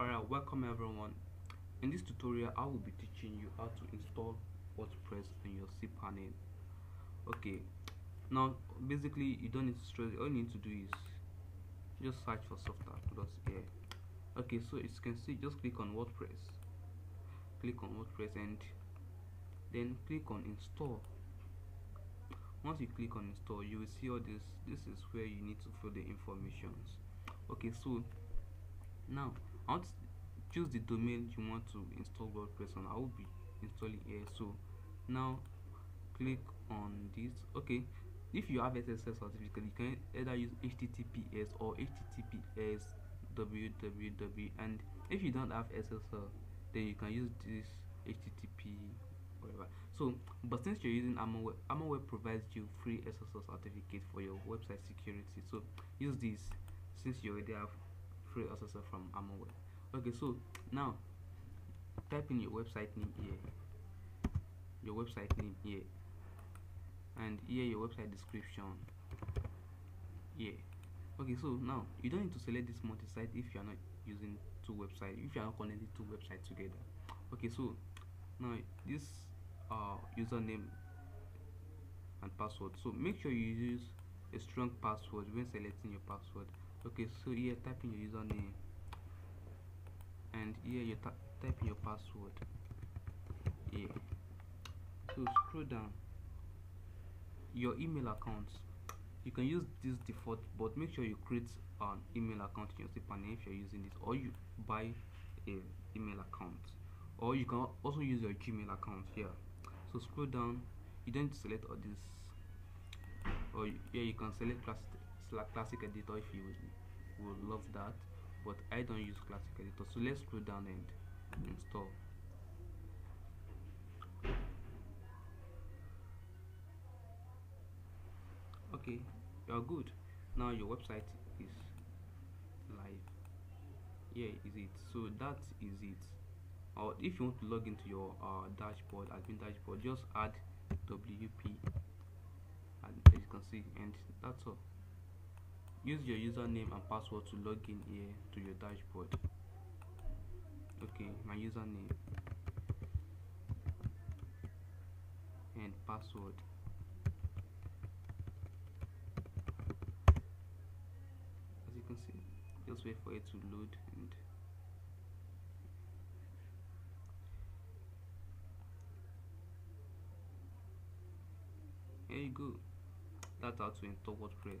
Alright, welcome everyone. In this tutorial, I will be teaching you how to install WordPress on your cPanel. Okay, now basically you don't need to stress. All you need to do is just search for software. Okay, so as you can see, just click on WordPress. Click on WordPress and then click on install. Once you click on install, you will see all this. This is where you need to fill the informations. Okay, so now I want to choose the domain you want to install WordPress on. I will be installing here. So now click on this. Okay, if you have SSL certificate, you can either use HTTPS or HTTPS www. And if you don't have SSL, then you can use this HTTP whatever. So, but since you're using HarmonWeb, HarmonWeb provides you free SSL certificate for your website security. So use this since you already have free from HarmonWeb okay so now type in your website name here. Your website name here. And here your website description. Here. Okay so now you don't need to select this multi-site if you are not using two websites if you are not connecting two websites together. Okay so now this uh username and password. So make sure you use a strong password when selecting your password okay so here type in your username. And here you type in your password. Here. So scroll down. Your email account. You can use this default but make sure you create an email account in your cPanel if you're using this or you buy a email account. Or you can also use your gmail account here. So scroll down. You don't select all this. Or here you can select classic, classic editor if you would, love that but I don't use classic editor so let's scroll down and install. Okay you're good. Now your website is live. Yeah is it? So that is it. Or if you want to log into your uh, dashboard admin dashboard just add wp as you can see and that's all use your username and password to log in here to your dashboard. Okay my username. And password. As you can see just wait for it to load and here you go. That's how to install WordPress